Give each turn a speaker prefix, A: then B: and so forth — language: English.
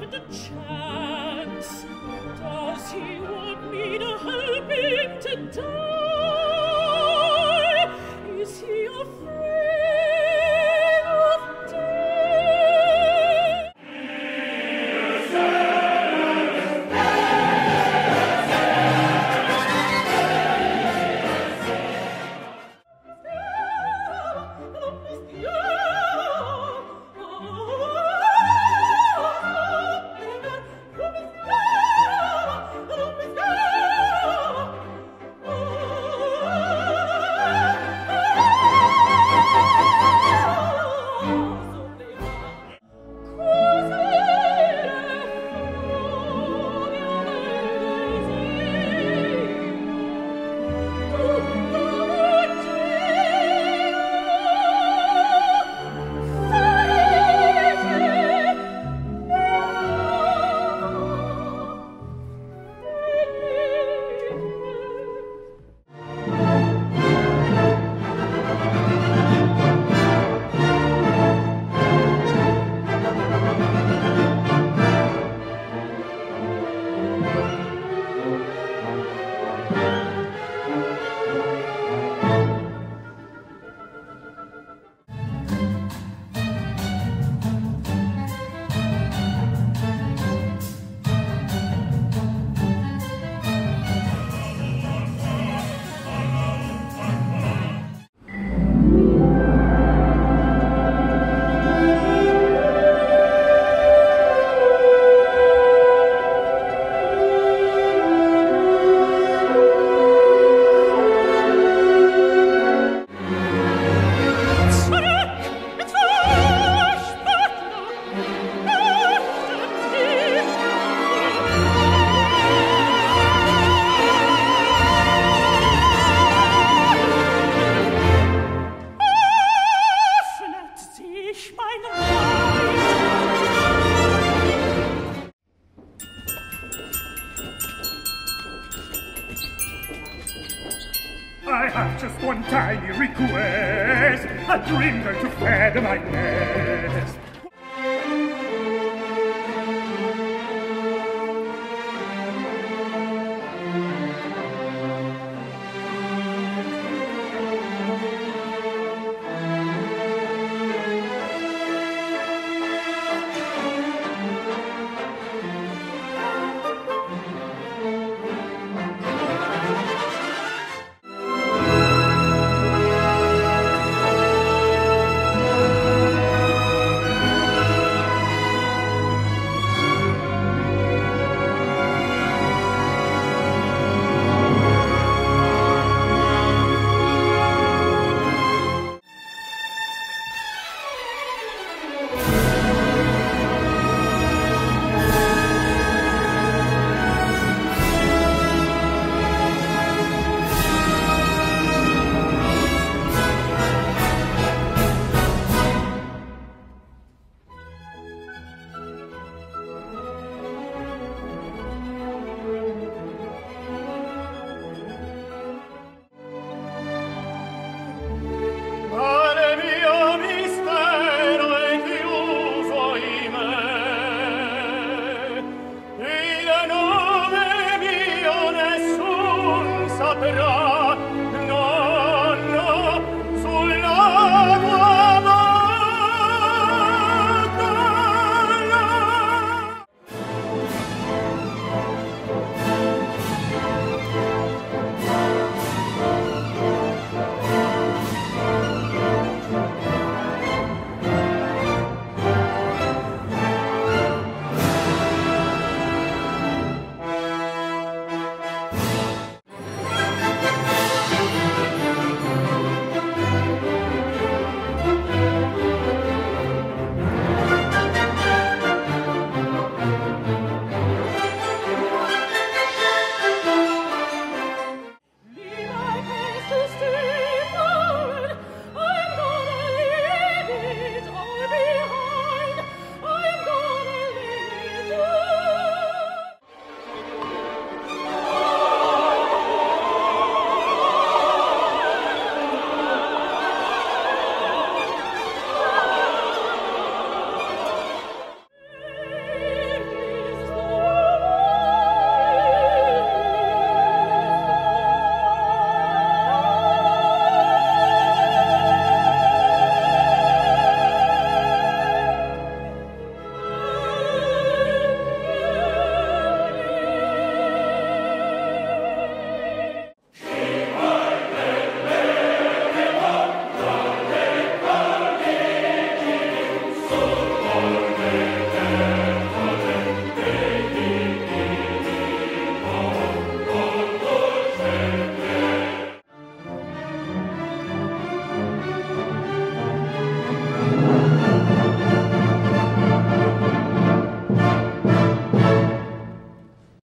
A: Does he want me to help him to die? Just one tiny request, a drinker to feather my nest.